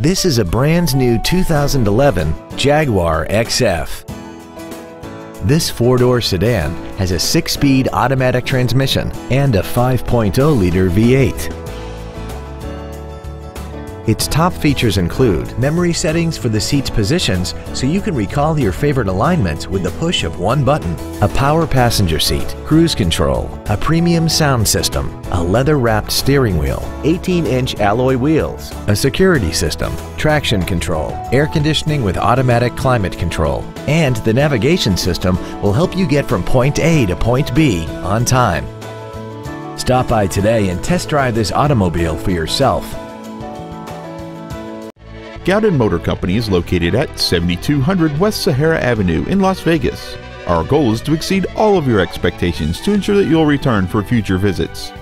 This is a brand new 2011 Jaguar XF. This four-door sedan has a six-speed automatic transmission and a 5.0-liter V8. Its top features include memory settings for the seat's positions so you can recall your favorite alignments with the push of one button, a power passenger seat, cruise control, a premium sound system, a leather-wrapped steering wheel, 18-inch alloy wheels, a security system, traction control, air conditioning with automatic climate control, and the navigation system will help you get from point A to point B on time. Stop by today and test drive this automobile for yourself. Gaudin Motor Company is located at 7200 West Sahara Avenue in Las Vegas. Our goal is to exceed all of your expectations to ensure that you'll return for future visits.